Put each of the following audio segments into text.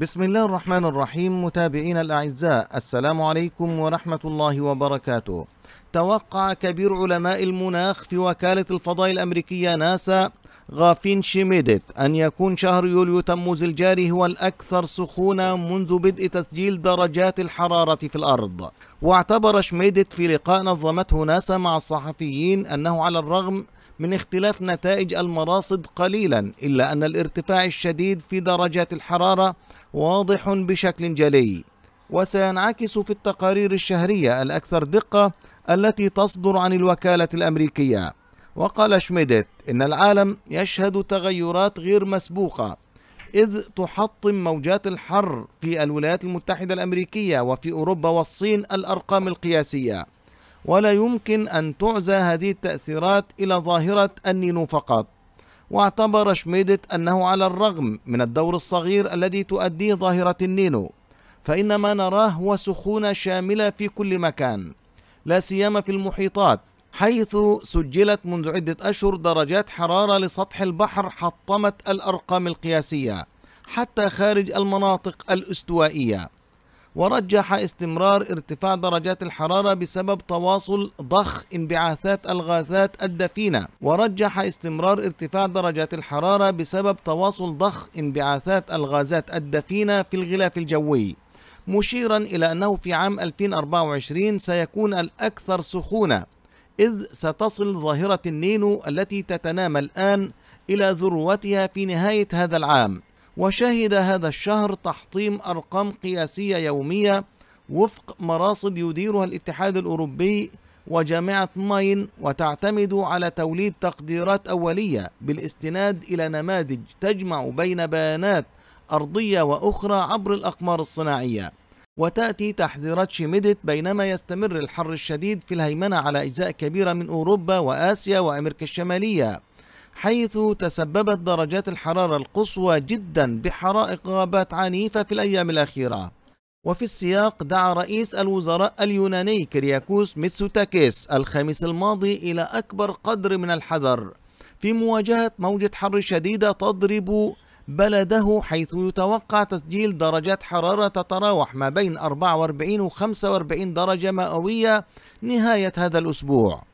بسم الله الرحمن الرحيم متابعينا الأعزاء السلام عليكم ورحمة الله وبركاته. توقع كبير علماء المناخ في وكالة الفضاء الأمريكية ناسا غافين شيميدت أن يكون شهر يوليو تموز الجاري هو الأكثر سخونة منذ بدء تسجيل درجات الحرارة في الأرض. واعتبر شميدت في لقاء نظمته ناسا مع الصحفيين أنه على الرغم من اختلاف نتائج المراصد قليلا إلا أن الارتفاع الشديد في درجات الحرارة واضح بشكل جلي. وسينعكس في التقارير الشهرية الأكثر دقة التي تصدر عن الوكالة الأمريكية. وقال شميدت إن العالم يشهد تغيرات غير مسبوقة إذ تحطم موجات الحر في الولايات المتحدة الأمريكية وفي أوروبا والصين الأرقام القياسية. ولا يمكن أن تعزى هذه التأثيرات إلى ظاهرة النينو فقط. واعتبر شميدت أنه على الرغم من الدور الصغير الذي تؤديه ظاهرة النينو فإن ما نراه هو سخونة شاملة في كل مكان لا سيما في المحيطات حيث سجلت منذ عدة أشهر درجات حرارة لسطح البحر حطمت الأرقام القياسية حتى خارج المناطق الأستوائية. ورجح استمرار ارتفاع درجات الحرارة بسبب تواصل ضخ انبعاثات الغازات الدفينة. ورجح استمرار ارتفاع درجات الحرارة بسبب تواصل ضخ انبعاثات الغازات الدفينة في الغلاف الجوي. مشيرا إلى أنه في عام 2024 سيكون الأكثر سخونة. إذ ستصل ظاهرة النينو التي تتنامى الآن إلى ذروتها في نهاية هذا العام. وشهد هذا الشهر تحطيم أرقام قياسية يومية وفق مراصد يديرها الاتحاد الأوروبي وجامعة ماين وتعتمد على توليد تقديرات أولية بالاستناد إلى نماذج تجمع بين بيانات أرضية وأخرى عبر الأقمار الصناعية. وتأتي تحذيرات شيميدت بينما يستمر الحر الشديد في الهيمنة على أجزاء كبيرة من أوروبا وآسيا وأمريكا الشمالية. حيث تسببت درجات الحرارة القصوى جدا بحرائق غابات عنيفة في الأيام الأخيرة. وفي السياق دعا رئيس الوزراء اليوناني كرياكوس ميتسوتاكيس الخميس الماضي إلى أكبر قدر من الحذر. في مواجهة موجة حر شديدة تضرب بلده حيث يتوقع تسجيل درجات حرارة تتراوح ما بين 44 و 45 درجة مئوية نهاية هذا الأسبوع.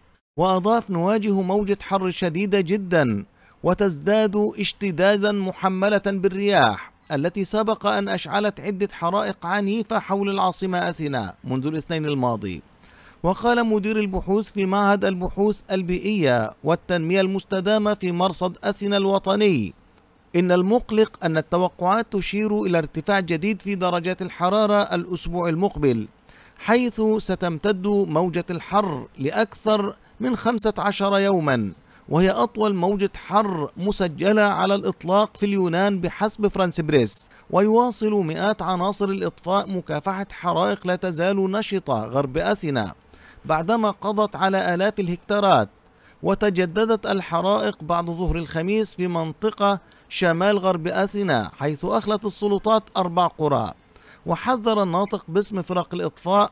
وأضاف نواجه موجة حر شديدة جدا وتزداد اشتدادا محملة بالرياح التي سبق أن أشعلت عدة حرائق عنيفة حول العاصمة أثينا منذ الاثنين الماضي. وقال مدير البحوث في معهد البحوث البيئية والتنمية المستدامة في مرصد أثينا الوطني إن المقلق أن التوقعات تشير إلى ارتفاع جديد في درجات الحرارة الأسبوع المقبل حيث ستمتد موجة الحر لأكثر من 15 يوما وهي أطول موجة حر مسجلة على الإطلاق في اليونان بحسب فرانس بريس ويواصل مئات عناصر الإطفاء مكافحة حرائق لا تزال نشطة غرب أثينا. بعدما قضت على آلاف الهكتارات وتجددت الحرائق بعد ظهر الخميس في منطقة شمال غرب أثينا حيث أخلت السلطات أربع قرى. وحذر الناطق باسم فرق الإطفاء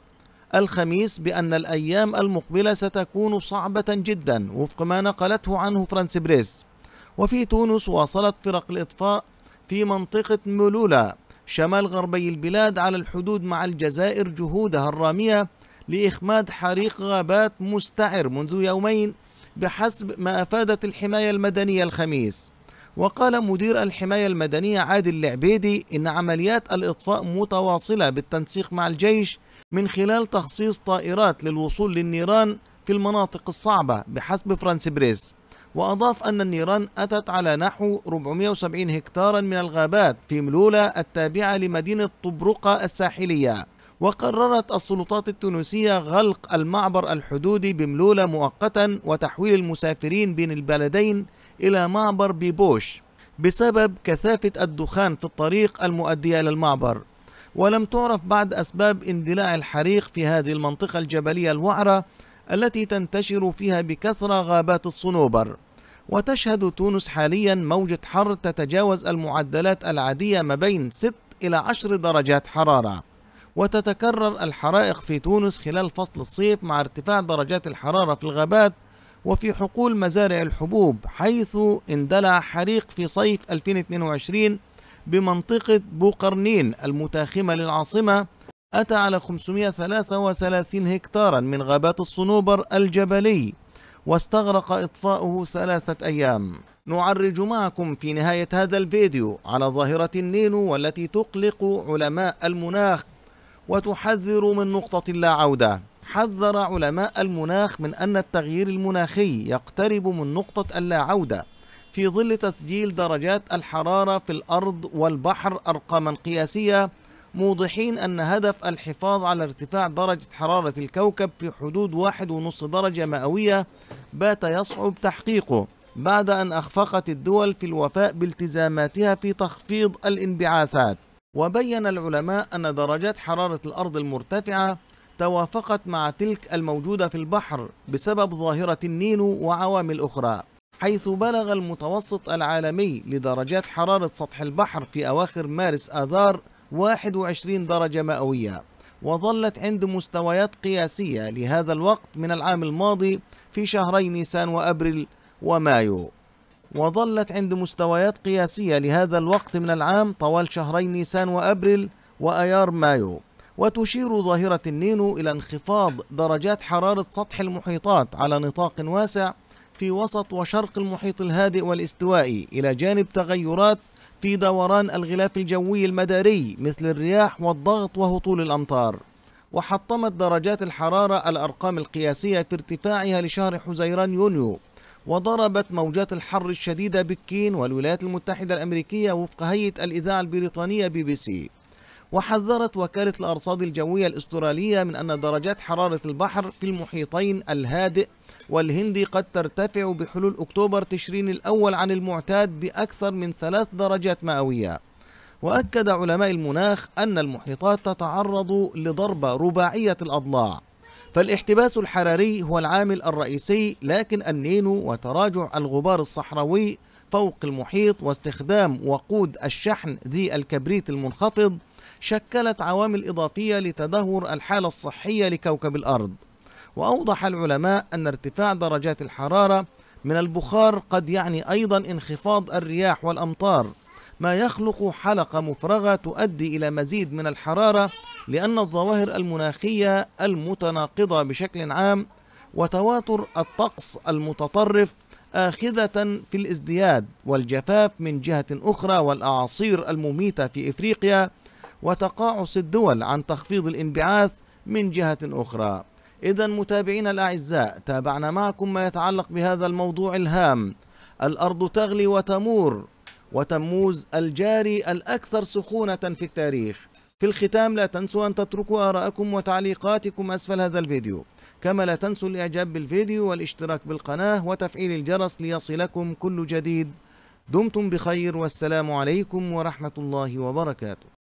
الخميس بأن الأيام المقبلة ستكون صعبة جدا وفق ما نقلته عنه فرانس بريس. وفي تونس واصلت فرق الإطفاء في منطقة مولولا شمال غربي البلاد على الحدود مع الجزائر جهودها الرامية لإخماد حريق غابات مستعر منذ يومين بحسب ما أفادت الحماية المدنية الخميس. وقال مدير الحماية المدنية عادل العبيدي إن عمليات الإطفاء متواصلة بالتنسيق مع الجيش من خلال تخصيص طائرات للوصول للنيران في المناطق الصعبة بحسب فرانس بريس. وأضاف أن النيران أتت على نحو 470 هكتارا من الغابات في ملولة التابعة لمدينة طبرقة الساحلية. وقررت السلطات التونسية غلق المعبر الحدودي بملولة مؤقتا وتحويل المسافرين بين البلدين إلى معبر بيبوش بسبب كثافة الدخان في الطريق المؤدية إلى المعبر. ولم تعرف بعد أسباب اندلاع الحريق في هذه المنطقة الجبلية الوعرة التي تنتشر فيها بكثرة غابات الصنوبر. وتشهد تونس حاليا موجة حر تتجاوز المعدلات العادية ما بين 6 إلى 10 درجات حرارة. وتتكرر الحرائق في تونس خلال فصل الصيف مع ارتفاع درجات الحرارة في الغابات وفي حقول مزارع الحبوب حيث اندلع حريق في صيف 2022 بمنطقة بوقرنين المتاخمة للعاصمة أتى على 533 هكتارا من غابات الصنوبر الجبلي واستغرق إطفاؤه ثلاثة أيام. نعرج معكم في نهاية هذا الفيديو على ظاهرة النينو والتي تقلق علماء المناخ وتحذر من نقطة لا عودة. حذر علماء المناخ من أن التغيير المناخي يقترب من نقطة اللا عودة. في ظل تسجيل درجات الحرارة في الأرض والبحر أرقاما قياسية موضحين أن هدف الحفاظ على ارتفاع درجة حرارة الكوكب في حدود واحد ونص درجة مئوية بات يصعب تحقيقه بعد أن أخفقت الدول في الوفاء بالتزاماتها في تخفيض الانبعاثات. وبين العلماء أن درجات حرارة الأرض المرتفعة توافقت مع تلك الموجودة في البحر بسبب ظاهرة النينو وعوامل أخرى. حيث بلغ المتوسط العالمي لدرجات حرارة سطح البحر في أواخر مارس آذار 21 درجة مئوية وظلت عند مستويات قياسية لهذا الوقت من العام الماضي في شهري نيسان وأبريل ومايو. وظلت عند مستويات قياسية لهذا الوقت من العام طوال شهري نيسان وأبريل وأيار مايو وتشير ظاهرة النينو إلى انخفاض درجات حرارة سطح المحيطات على نطاق واسع في وسط وشرق المحيط الهادئ والاستوائي إلى جانب تغيرات في دوران الغلاف الجوي المداري مثل الرياح والضغط وهطول الأمطار. وحطمت درجات الحرارة الأرقام القياسية في ارتفاعها لشهر حزيران يونيو وضربت موجات الحر الشديدة بكين والولايات المتحدة الأمريكية وفق هيئة الإذاعة البريطانية بي بي سي. وحذرت وكالة الأرصاد الجوية الأسترالية من أن درجات حرارة البحر في المحيطين الهادئ والهندي قد ترتفع بحلول أكتوبر تشرين الأول عن المعتاد بأكثر من ثلاث درجات مئوية. وأكد علماء المناخ أن المحيطات تتعرض لضربة رباعية الأضلاع. فالاحتباس الحراري هو العامل الرئيسي لكن النينو وتراجع الغبار الصحراوي فوق المحيط واستخدام وقود الشحن ذي الكبريت المنخفض شكلت عوامل إضافية لتدهور الحالة الصحية لكوكب الأرض. وأوضح العلماء أن ارتفاع درجات الحرارة من البخار قد يعني أيضا انخفاض الرياح والأمطار. ما يخلق حلقة مفرغة تؤدي إلى مزيد من الحرارة لأن الظواهر المناخية المتناقضة بشكل عام وتواتر الطقس المتطرف آخذة في الازدياد والجفاف من جهة أخرى والأعاصير المميتة في إفريقيا وتقاعس الدول عن تخفيض الانبعاث من جهة أخرى. إذا متابعينا الأعزاء تابعنا معكم ما يتعلق بهذا الموضوع الهام. الأرض تغلي وتمور وتموز الجاري الأكثر سخونة في التاريخ. في الختام لا تنسوا أن تتركوا آراءكم وتعليقاتكم أسفل هذا الفيديو. كما لا تنسوا الإعجاب بالفيديو والاشتراك بالقناة وتفعيل الجرس ليصلكم كل جديد. دمتم بخير والسلام عليكم ورحمة الله وبركاته.